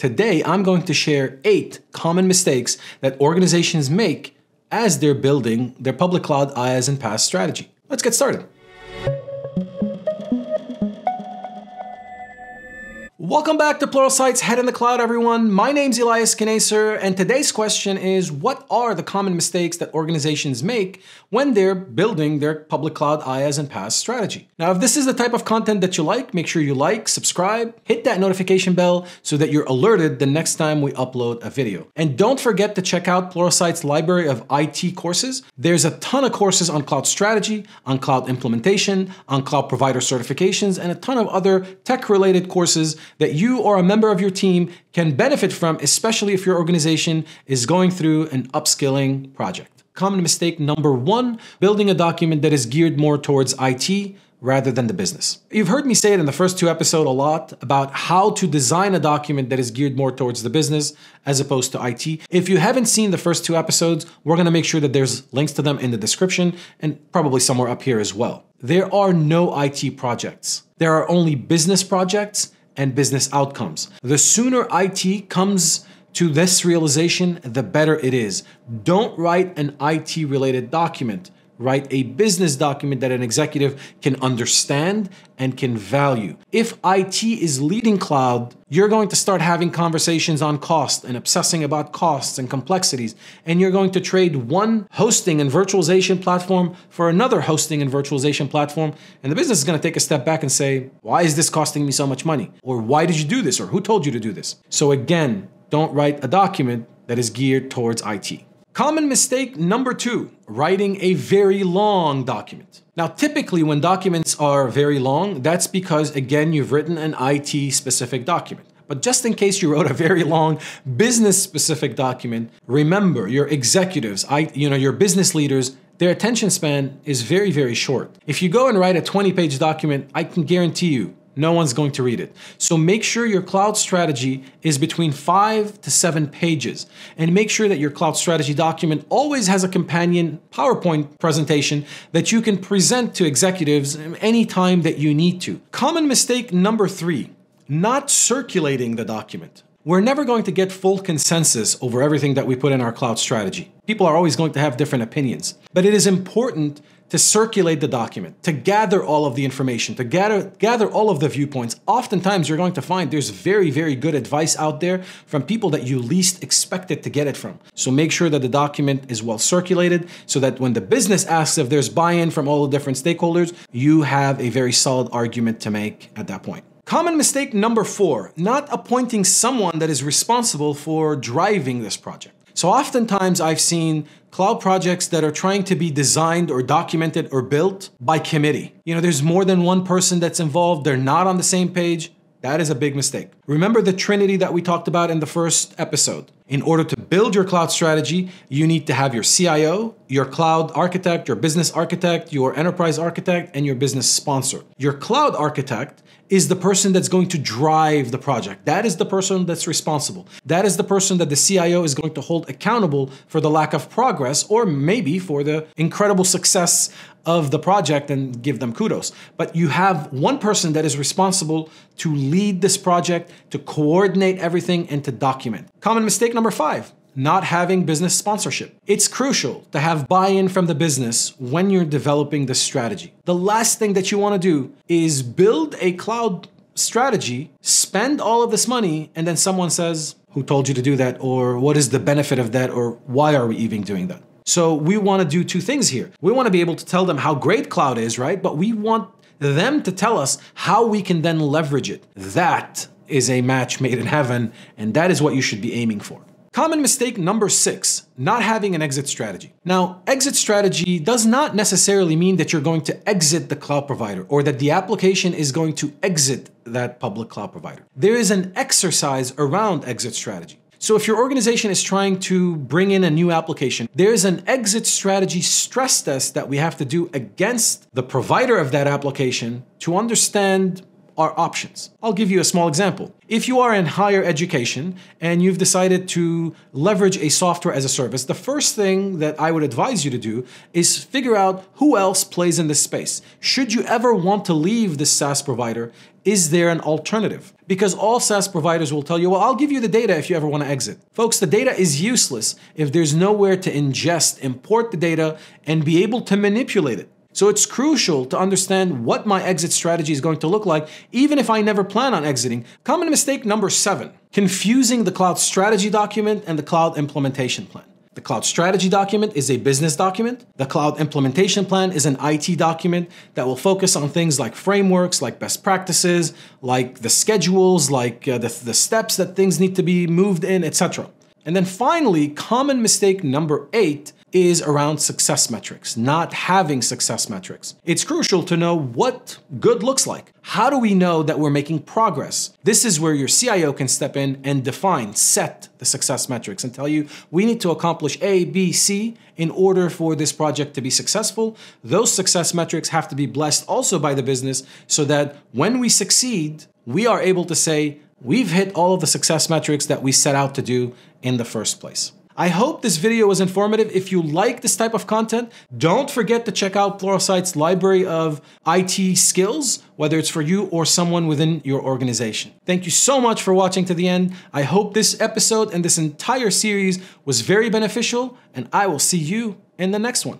Today, I'm going to share eight common mistakes that organizations make as they're building their public cloud IaaS and PaaS strategy. Let's get started. Welcome back to Pluralsight's Head in the Cloud, everyone. My name's Elias Khnaser, and today's question is What are the common mistakes that organizations make when they're building their public cloud IaaS and PaaS strategy? Now, if this is the type of content that you like, make sure you like, subscribe, hit that notification bell so that you're alerted the next time we upload a video. And don't forget to check out Pluralsight's library of IT courses. There's a ton of courses on cloud strategy, on cloud implementation, on cloud provider certifications, and a ton of other tech related courses that you or a member of your team can benefit from, especially if your organization is going through an upskilling project. Common mistake number one building a document that is geared more towards IT rather than the business. You've heard me say it in the first two episodes a lot about how to design a document that is geared more towards the business as opposed to IT. If you haven't seen the first two episodes, we're going to make sure that there's links to them in the description and probably somewhere up here as well. There are no IT projects. There are only business projects and business outcomes. The sooner IT comes to this realization, the better it is. Don't write an IT related document write a business document that an executive can understand and can value. If IT is leading cloud, you're going to start having conversations on cost and obsessing about costs and complexities. And you're going to trade one hosting and virtualization platform for another hosting and virtualization platform. And the business is going to take a step back and say, why is this costing me so much money? Or why did you do this? Or who told you to do this? So again, don't write a document that is geared towards IT. Common mistake number two, writing a very long document. Now, typically when documents are very long, that's because again, you've written an IT specific document. But just in case you wrote a very long business specific document, remember your executives, I, you know, your business leaders, their attention span is very, very short. If you go and write a 20 page document, I can guarantee you no one's going to read it. So make sure your cloud strategy is between five to seven pages. And make sure that your cloud strategy document always has a companion PowerPoint presentation that you can present to executives anytime that you need to. Common mistake number three not circulating the document. We're never going to get full consensus over everything that we put in our cloud strategy. People are always going to have different opinions. But it is important to circulate the document, to gather all of the information, to gather, gather all of the viewpoints. Oftentimes, you're going to find there's very, very good advice out there from people that you least expected to get it from. So make sure that the document is well circulated so that when the business asks if there's buy in from all the different stakeholders, you have a very solid argument to make at that point. Common mistake number four not appointing someone that is responsible for driving this project. So oftentimes I've seen cloud projects that are trying to be designed or documented or built by committee. You know, there's more than one person that's involved, they're not on the same page. That is a big mistake. Remember the trinity that we talked about in the first episode. In order to build your cloud strategy, you need to have your CIO, your cloud architect, your business architect, your enterprise architect, and your business sponsor. Your cloud architect is the person that's going to drive the project. That is the person that's responsible. That is the person that the CIO is going to hold accountable for the lack of progress or maybe for the incredible success of the project and give them kudos. But you have one person that is responsible to lead this project, to coordinate everything, and to document. Common mistake number five not having business sponsorship. It's crucial to have buy in from the business when you're developing the strategy. The last thing that you want to do is build a cloud strategy, spend all of this money, and then someone says, Who told you to do that? Or what is the benefit of that? Or why are we even doing that? So we want to do two things here. We want to be able to tell them how great cloud is, right? But we want them to tell us how we can then leverage it. That is a match made in heaven, and that is what you should be aiming for. Common mistake number six, not having an exit strategy. Now, exit strategy does not necessarily mean that you're going to exit the cloud provider or that the application is going to exit that public cloud provider. There is an exercise around exit strategy. So if your organization is trying to bring in a new application, there's an exit strategy stress test that we have to do against the provider of that application to understand are options. I'll give you a small example. If you are in higher education and you've decided to leverage a software as a service, the first thing that I would advise you to do is figure out who else plays in this space. Should you ever want to leave this SaaS provider, is there an alternative? Because all SaaS providers will tell you, well, I'll give you the data if you ever want to exit. Folks, the data is useless if there's nowhere to ingest, import the data, and be able to manipulate it. So it's crucial to understand what my exit strategy is going to look like, even if I never plan on exiting. Common mistake number seven confusing the cloud strategy document and the cloud implementation plan. The cloud strategy document is a business document. The cloud implementation plan is an IT document that will focus on things like frameworks, like best practices, like the schedules, like uh, the, the steps that things need to be moved in, etc. And then finally, common mistake number eight is around success metrics, not having success metrics. It's crucial to know what good looks like. How do we know that we're making progress? This is where your CIO can step in and define, set the success metrics and tell you we need to accomplish A, B, C in order for this project to be successful. Those success metrics have to be blessed also by the business so that when we succeed, we are able to say, we've hit all of the success metrics that we set out to do in the first place. I hope this video was informative. If you like this type of content, don't forget to check out Pluralsight's library of IT skills, whether it's for you or someone within your organization. Thank you so much for watching to the end. I hope this episode and this entire series was very beneficial, and I will see you in the next one.